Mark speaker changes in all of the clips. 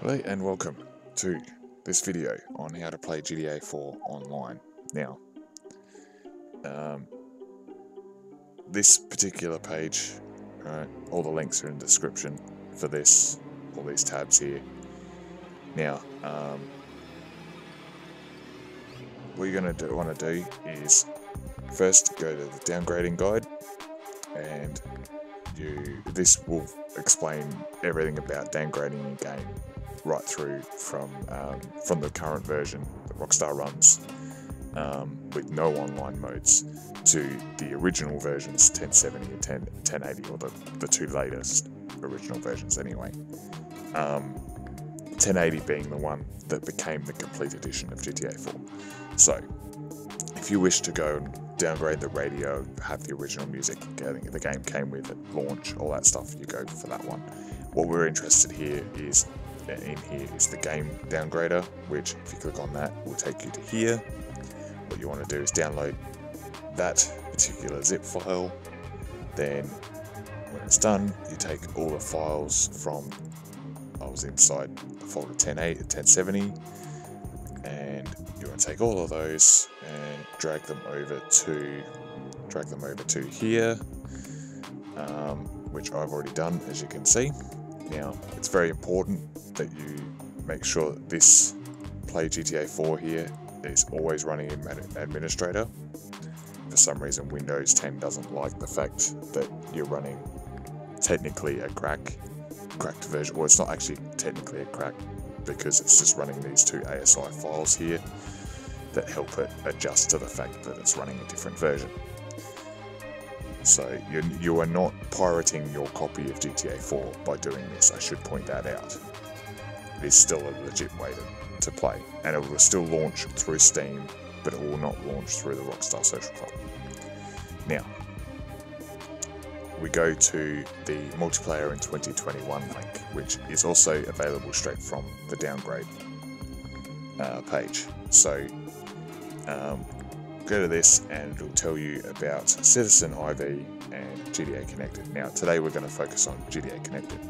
Speaker 1: Hello and welcome to this video on how to play GTA 4 online. Now, um, this particular page, all the links are in the description for this, all these tabs here. Now, um, what you're going to want to do is first go to the downgrading guide and you this will explain everything about downgrading your game right through from um, from the current version that Rockstar runs um, with no online modes to the original versions 1070 and 10, 1080 or the, the two latest original versions anyway. Um, 1080 being the one that became the complete edition of GTA 4. So, if you wish to go and downgrade the radio, have the original music the game came with at launch, all that stuff, you go for that one. What we're interested here is in here is the game downgrader, which if you click on that will take you to here. What you want to do is download that particular zip file. Then when it's done, you take all the files from, I was inside the folder 1080, 1070, and you want to take all of those and drag them over to, drag them over to here, um, which I've already done as you can see. Now, it's very important that you make sure that this Play GTA 4 here is always running in Administrator. For some reason, Windows 10 doesn't like the fact that you're running technically a crack, cracked version. Well, it's not actually technically a crack because it's just running these two ASI files here that help it adjust to the fact that it's running a different version. So you, you are not pirating your copy of GTA 4 by doing this, I should point that out. It is still a legit way to, to play, and it will still launch through Steam, but it will not launch through the Rockstar Social Club. Now, we go to the multiplayer in 2021 link, which is also available straight from the downgrade uh, page. So um, go to this and it'll tell you about Citizen IV and GTA Connected. Now today we're going to focus on GTA Connected,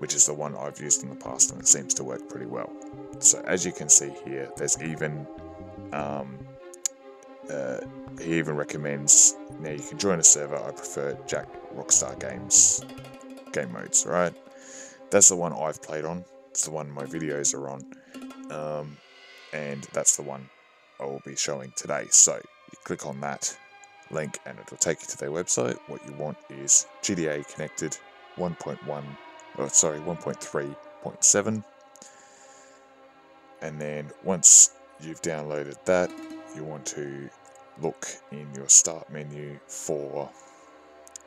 Speaker 1: which is the one I've used in the past and it seems to work pretty well. So as you can see here, there's even, um, uh, he even recommends, now you can join a server, I prefer Jack Rockstar Games game modes, right? That's the one I've played on, it's the one my videos are on, um, and that's the one I will be showing today. So you click on that link and it'll take you to their website. What you want is GTA Connected 1.1, oh, sorry, 1.3.7. And then once you've downloaded that, you want to look in your start menu for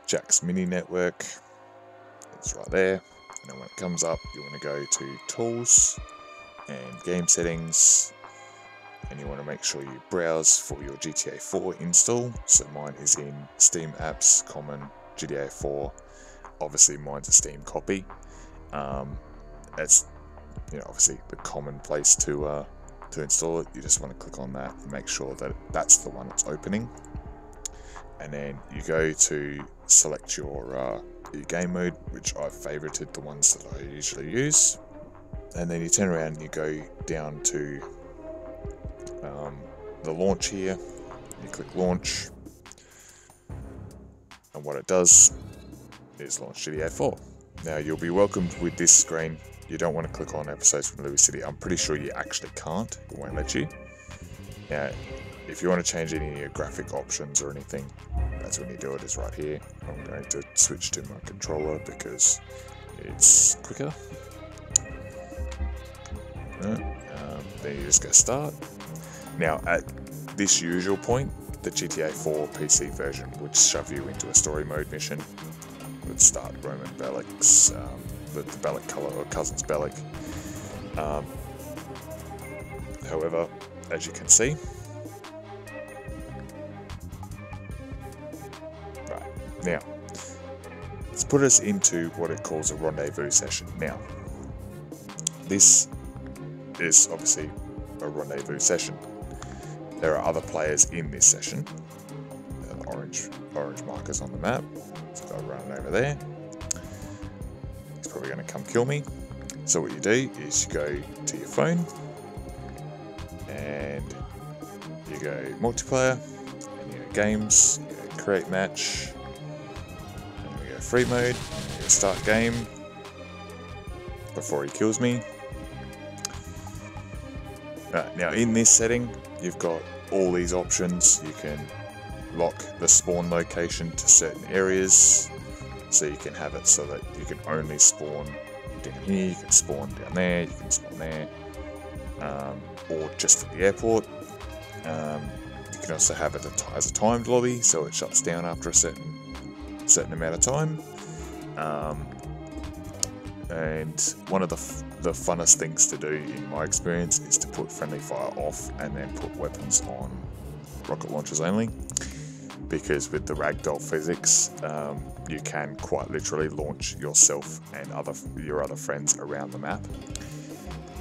Speaker 1: Jack's Mini Network. It's right there. And then when it comes up, you want to go to Tools and Game Settings and you want to make sure you browse for your GTA 4 install. So mine is in Steam Apps, Common, GTA 4. Obviously mine's a Steam copy. Um, it's you know obviously the common place to uh, to install it. You just want to click on that and make sure that that's the one that's opening. And then you go to select your, uh, your game mode, which I've favorited the ones that I usually use. And then you turn around and you go down to the launch here. You click launch, and what it does is launch GTA 4. Now you'll be welcomed with this screen. You don't want to click on episodes from Liberty City. I'm pretty sure you actually can't. It won't let you. Now, if you want to change any of your graphic options or anything, that's when you do it. Is right here. I'm going to switch to my controller because it's quicker. Um, then you just go start. Now, at this usual point, the GTA 4 PC version would shove you into a story mode mission. Would start Roman Bellic's, um, the, the Bellic color, or Cousins Bellic. Um, however, as you can see, right, now, let's put us into what it calls a rendezvous session. Now, this is obviously a rendezvous session. There are other players in this session. Orange, orange markers on the map. So I'll run over there. He's probably going to come kill me. So what you do is you go to your phone and you go multiplayer and you go games, you go create match, and we go free mode, you go start game before he kills me. Right, now in this setting, you've got all these options. You can lock the spawn location to certain areas, so you can have it so that you can only spawn down here, you can spawn down there, you can spawn there, um, or just at the airport. Um, you can also have it as a timed lobby, so it shuts down after a certain certain amount of time. Um, and one of the, the funnest things to do in my experience is to put friendly fire off and then put weapons on rocket launchers only because with the ragdoll physics um, you can quite literally launch yourself and other your other friends around the map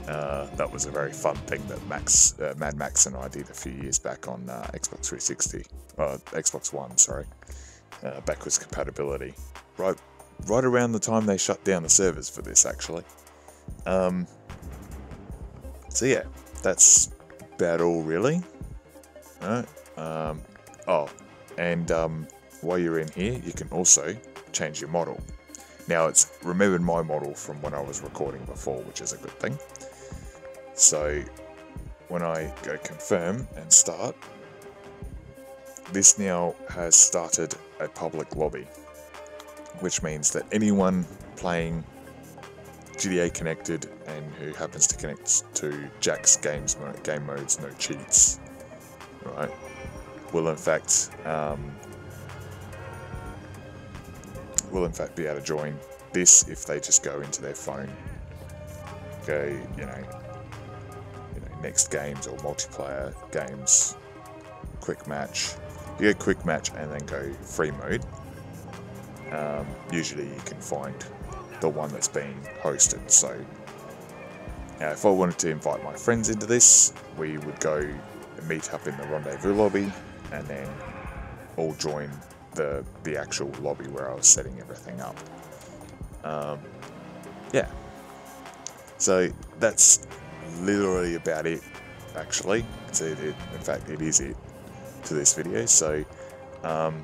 Speaker 1: uh, that was a very fun thing that Max, uh, Mad Max and I did a few years back on uh, Xbox 360, uh, Xbox One, sorry, uh, backwards compatibility. Right right around the time they shut down the servers for this, actually. Um, so yeah, that's about all really. Right. Um, oh, and um, while you're in here, you can also change your model. Now it's remembered my model from when I was recording before, which is a good thing. So when I go confirm and start, this now has started a public lobby which means that anyone playing GTA Connected and who happens to connect to Jack's games game modes, no cheats, right, will in fact um, will in fact be able to join this if they just go into their phone, go you know, you know next games or multiplayer games, quick match. You get quick match and then go free mode um, usually you can find the one that's being hosted. So now if I wanted to invite my friends into this, we would go meet up in the rendezvous lobby and then all join the the actual lobby where I was setting everything up. Um, yeah. So that's literally about it, actually. It, it, in fact, it is it to this video. So um,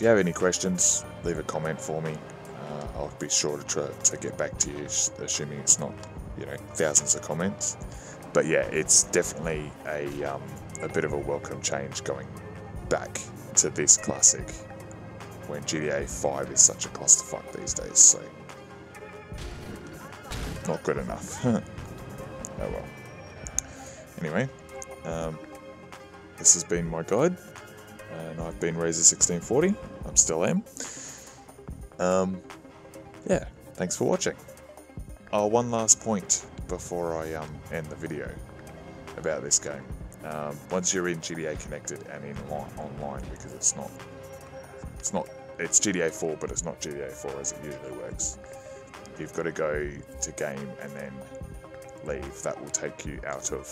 Speaker 1: if you have any questions, leave a comment for me. Uh, I'll be sure to try to get back to you, assuming it's not, you know, thousands of comments. But yeah, it's definitely a um, a bit of a welcome change going back to this classic when GTA 5 is such a clusterfuck these days. So not good enough. oh well. Anyway, um, this has been my guide and I've been Razor1640. I'm still am. Um, yeah, thanks for watching. Oh, one last point before I um, end the video about this game. Um, once you're in GTA Connected and in online, because it's not, it's not, it's GTA 4, but it's not GTA 4 as it usually works. You've got to go to game and then leave. That will take you out of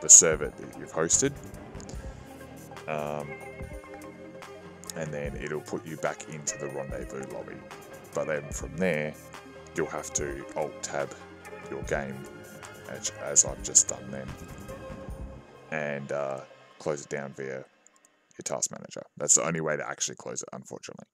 Speaker 1: the server that you've hosted. Um, and then it'll put you back into the rendezvous lobby. But then from there, you'll have to alt tab your game, as, as I've just done then, and uh, close it down via your task manager. That's the only way to actually close it, unfortunately.